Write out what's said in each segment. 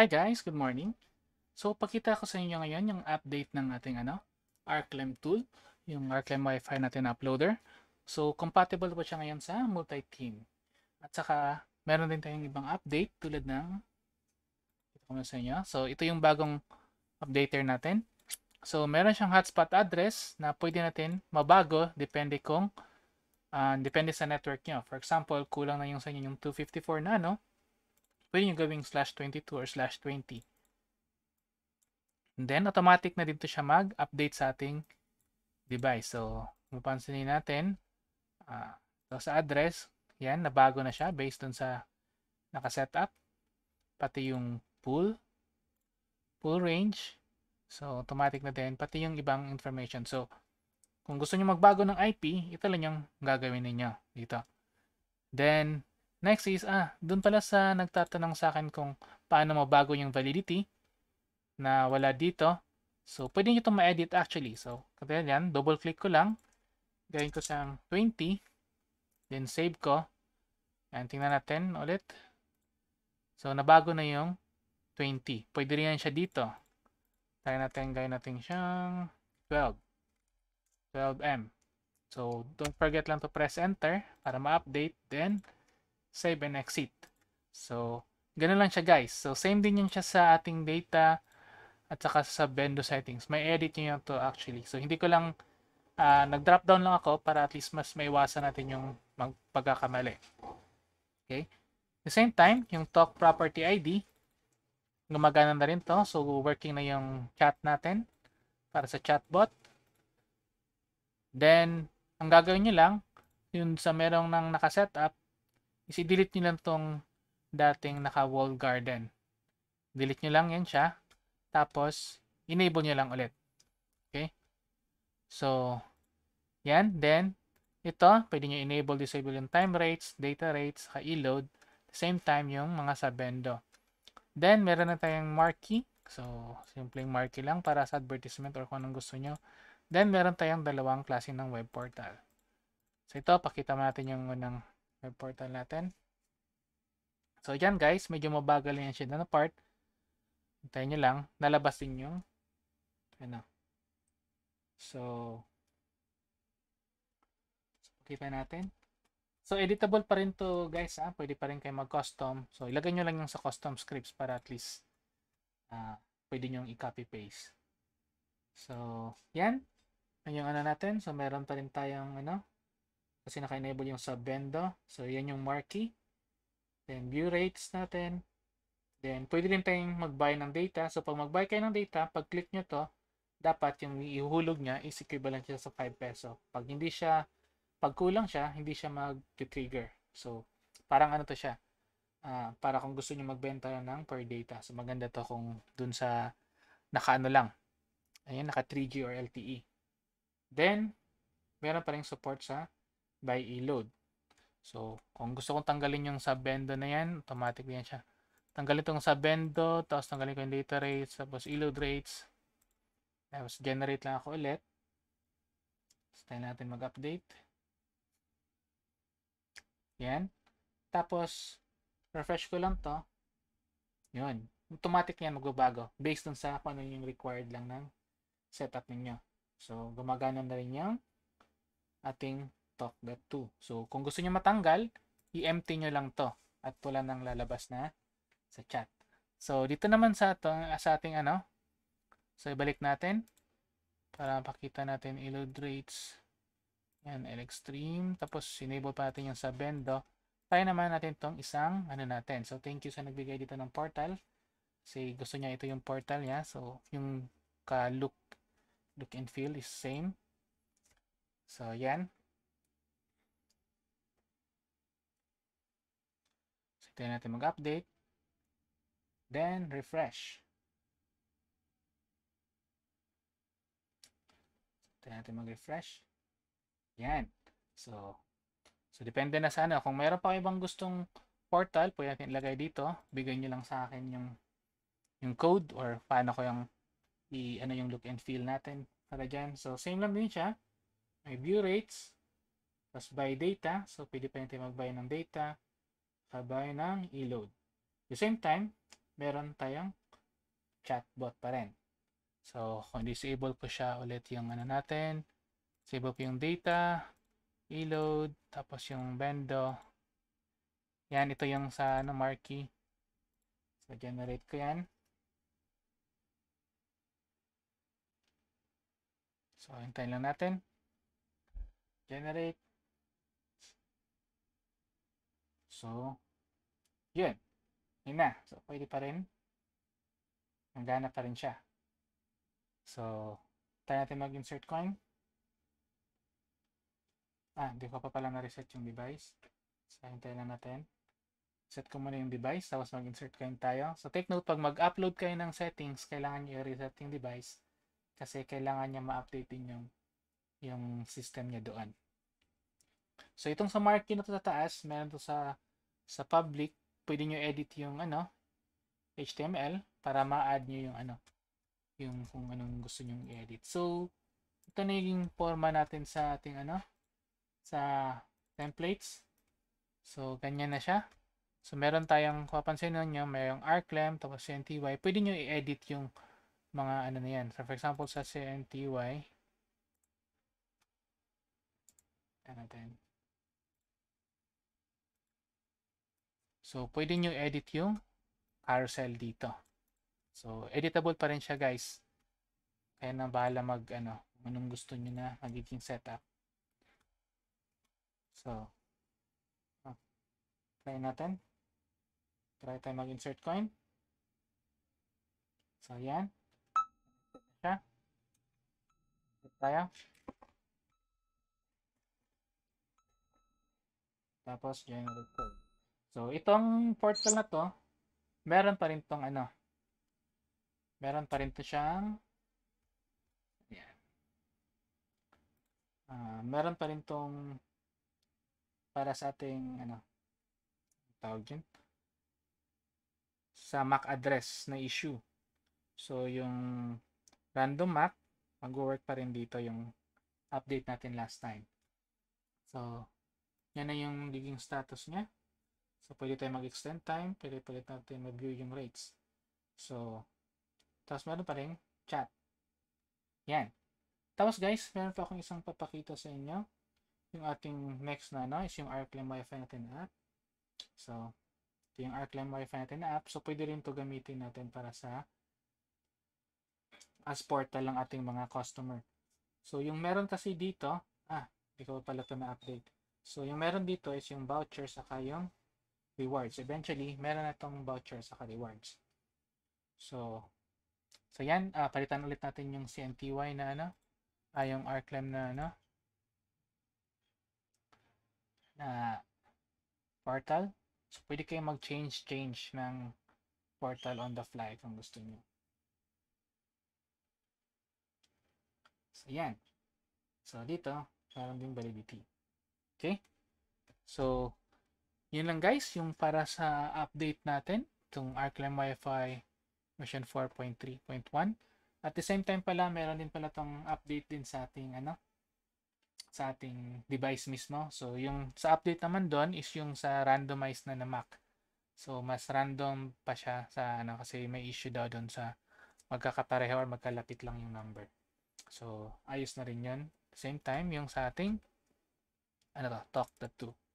Hi guys, good morning. So, pakita ko sa inyo ngayon yung update ng ating ano, Arclem tool, yung Arclem Wi-Fi natin na uploader. So, compatible po siya ngayon sa multi-team. At saka, meron din tayong ibang update tulad ng ito ko sa inyo. So, ito yung bagong updater natin. So, meron siyang hotspot address na pwede natin mabago depende kung uh, depende sa network nyo. For example, kulang na yung sa inyo yung 254 nano, pwede nyo gawing slash 22 or slash 20. And then, automatic na dito siya mag-update sa ating device. So, mapansinin natin, uh, so sa address, yan, nabago na siya based on sa nakasetup. Pati yung pool, pool range. So, automatic na din. Pati yung ibang information. So, kung gusto niyo magbago ng IP, ito lang yung gagawin ninyo dito. Then, next is, ah, dun pala sa nagtatanong sa akin kung paano mabago yung validity na wala dito. So, pwede nyo itong ma-edit actually. So, katulad yan, double click ko lang. Gawin ko siyang 20. Then, save ko. Yan, tingnan natin ulit. So, nabago na yung 20. Pwede rin yan siya dito. Try natin, gawin natin siyang 12. 12M. So, don't forget lang to press enter para ma-update. Then, save and exit. So, ganun lang siya guys. So, same din yun siya sa ating data at saka sa Bendo settings. May edit nyo to actually. So, hindi ko lang uh, nag-drop down lang ako para at least mas maiwasan natin yung pagkakamali. Okay? At the same time, yung talk property ID, gumagana na rin to. So, working na yung chat natin para sa chatbot. Then, ang gagawin nyo lang, yun sa merong nang nakasetup, is i-delete nyo lang tong dating naka-wall garden. Delete nyo lang yan siya. Tapos, enable nyo lang ulit. Okay? So, yan. Then, ito, pwede nyo enable, disable yung time rates, data rates, saka e-load. same time, yung mga sabendo. Then, meron na tayong marquee. So, simpleng marquee lang para sa advertisement or kung anong gusto nyo. Then, meron tayong dalawang klase ng web portal. So, ito, pakita natin yung unang web portal natin. So, yan guys, medyo mabagal yan siya na part. Hintayin nyo lang, nalabas din yung ano. So, so pakita natin. So, editable pa rin to guys. Ha? Pwede pa rin kayo mag-custom. So, ilagay nyo lang yung sa custom scripts para at least uh, pwede nyo i-copy paste. So, yan yung ano natin. So, meron pa rin tayong ano, kasi naka-enable yung sub-bendo. So, yan yung marquee. Then, view rates natin. Then, pwede rin tayong mag-buy ng data. So, pag mag-buy kayo ng data, pag click nyo to, dapat yung ihulog niya is equivalent siya sa 5 peso. Pag hindi siya, pag kulang siya, hindi siya mag-trigger. So, parang ano to siya. Uh, para kung gusto niyo magbenta ng per data. So, maganda to kung dun sa naka-ano lang. Ayan, naka 3G or LTE. Then, meron pa rin support sa by e-load. So, kung gusto kong tanggalin yung sub-bendo na yan, automatic yan siya. Tanggalin itong sub-bendo, tapos tanggalin ko yung data rates, tapos e-load rates. Tapos generate lang ako ulit. Tapos natin mag-update. Yan. Tapos, refresh ko lang to. Yun. Automatic yan magbabago. Based on sa kung ano yung required lang ng setup ninyo. So, gumagana na rin yung ating talk.2. So, kung gusto niyo matanggal, i-empty nyo lang to at wala nang lalabas na sa chat. So, dito naman sa, to, sa ating ano, so ibalik natin para pakita natin load rates. Yan, L-Extreme. Tapos, enable pa natin yung sa bendo. Try naman natin tong isang ano natin. So, thank you sa nagbigay dito ng portal. Kasi gusto niya ito yung portal niya. So, yung ka-look look and feel is same. So, yan. Ito natin mag-update. Then, refresh. Ito natin mag-refresh. Yan. So, so depende na sana. Kung mayroon pa ibang gustong portal, pwede natin ilagay dito. Bigay nyo lang sa akin yung yung code or paano ko yung i ano yung look and feel natin para dyan. So, same lang din siya. May view rates. Tapos buy data. So, pwede pa natin mag-buy ng data. Buy ng e-load. The same time, meron tayong chatbot pa rin. So, kung disable ko siya ulit yung ano natin, disable ko yung data, reload, tapos yung bendo. Yan, ito yung sa ano, marquee. So, generate ko yan. So, hintayin lang natin. Generate. So, yun. Yun na. So, pwede pa rin. Nagana pa rin siya. So, tayo natin mag-insert coin. Ah, hindi ko pa pala na-reset yung device. So, hintayin lang natin. Set ko muna yung device, tapos mag-insert coin tayo. So, take note, pag mag-upload kayo ng settings, kailangan nyo i-reset yung device kasi kailangan niya ma-update yung, yung system niya doon. So, itong sa marquee na to sa taas, meron to sa, sa public, pwede nyo edit yung ano, HTML para ma-add nyo yung ano, yung kung anong gusto nyo i-edit. So, ito na yung forma natin sa ating ano, sa templates. So, ganyan na siya. So, meron tayong, kapansin nyo, mayroong arclem, tapos CNTY. Pwede nyo i-edit yung mga ano na yan. So, for example, sa CNTY, yan natin. So, pwede nyo edit yung carousel dito. So, editable pa rin siya, guys. Kaya na bahala mag, ano, anong gusto nyo na magiging setup. So, oh, try natin. Try tayo mag-insert coin. So, yan siya. Tayo. Tapos generate code. So, itong portal na to, meron pa rin tong ano, meron pa rin to siyang yan. Uh, meron pa rin tong para sa ating ano tawag dyan sa MAC address na issue. So, yung random map, mag-work pa rin dito yung update natin last time. So, yan na yung naging status niya. So, pwede tayo mag-extend time, pwede pwede natin mag-view yung rates. So, tapos meron pa rin chat. Yan. Tapos guys, meron pa akong isang papakita sa inyo. Yung ating next na ano, is yung Arclem Wi-Fi natin na app. So, ito yung Arclem Wi-Fi natin na app. So, pwede rin to gamitin natin para sa as portal lang ating mga customer. So, yung meron kasi dito, ah, hindi ko pala ito na-update. So, yung meron dito is yung voucher saka yung rewards. Eventually, meron na itong voucher saka rewards. So, so yan, ah, palitan ulit natin yung CNTY na ano, ah, yung Arclem na ano, na portal. So, pwede kayo mag-change change ng portal on the fly kung gusto niyo. So, yan. So, dito, meron din validity. Okay? So, yun lang guys, yung para sa update natin, itong Arclem Wi-Fi version 4.3.1. At the same time pala, meron din pala tong update din sa ating ano, sa ating device mismo. So, yung sa update naman doon is yung sa randomized na na Mac. So, mas random pa siya sa ano kasi may issue daw doon sa magkakapareho or magkalapit lang yung number. So, ayos na rin yun. Same time, yung sa ating, ano to, talk.2.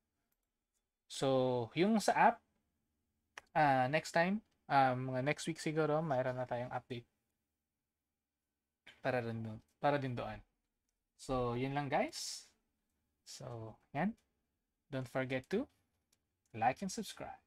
So, yung sa app, uh, next time, um, next week siguro, mayroon na tayong update. Para rin doon. Para din doon. So, yun lang guys. So, yan. Don't forget to like and subscribe.